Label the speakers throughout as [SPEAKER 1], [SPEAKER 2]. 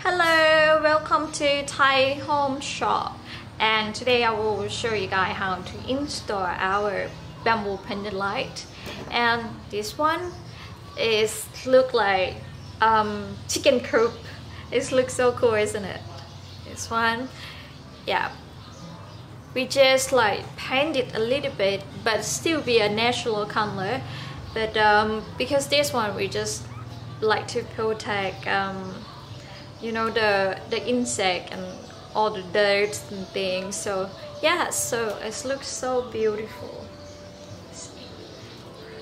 [SPEAKER 1] Hello, welcome to Thai Home Shop. And today I will show you guys how to install our bamboo pendant light. And this one is look like um, chicken coop. It looks so cool isn't it? This one yeah. We just like paint it a little bit but still be a natural color. But um, because this one we just like to protect um, you know the the insect and all the dirt and things. So yeah so it looks so beautiful.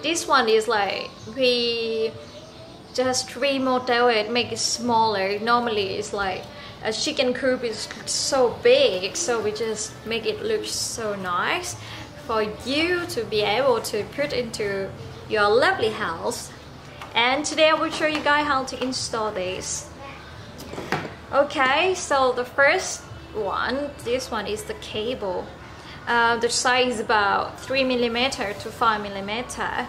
[SPEAKER 1] This one is like we just remodel it make it smaller. Normally it's like a chicken coop is so big so we just make it look so nice for you to be able to put into your lovely house. And today I will show you guys how to install this okay so the first one this one is the cable. Uh, the size is about 3 millimeter to 5 millimeter.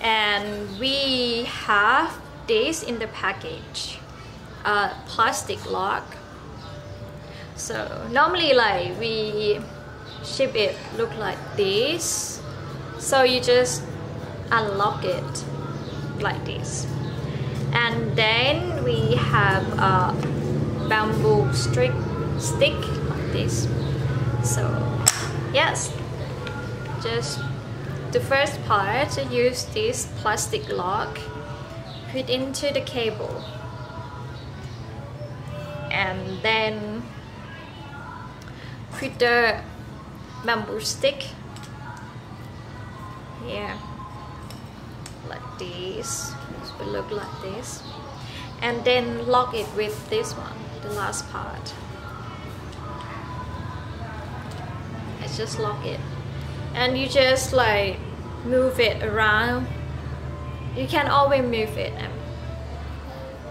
[SPEAKER 1] And we have this in the package a plastic lock. So normally like we ship it look like this. So you just unlock it like this. And then we have a bamboo stick stick like this. So yes. Just the first part use this plastic lock put into the cable. And then put the bamboo stick here like this. It will look like this. And then lock it with this one the last part. Let's just lock it. And you just like move it around. You can always move it.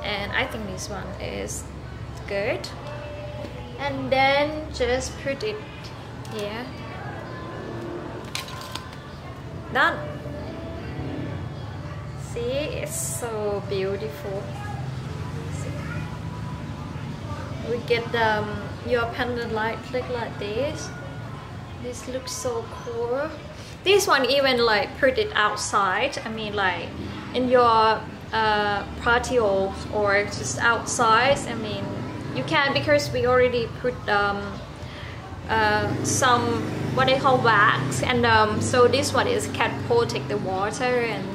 [SPEAKER 1] And I think this one is good. And then just put it here. Done. See it's so beautiful we get um, your pendant light click like this. This looks so cool. This one even like put it outside. I mean like in your uh, patio or just outside. I mean you can because we already put um, uh, some what they call wax. And um, so this one is can protect the water and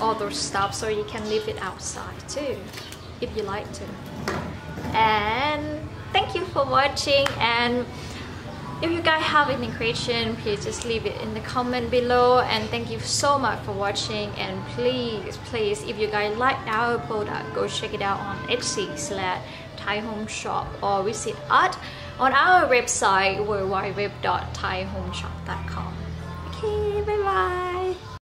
[SPEAKER 1] all those stuff. So you can leave it outside too if you like to and thank you for watching. And if you guys have any question please just leave it in the comment below. And thank you so much for watching. And please please if you guys like our product go check it out on etsy slash thai home shop. Or visit us on our website www.thaihomeshop.com okay bye bye